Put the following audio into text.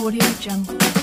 Audio Jungle.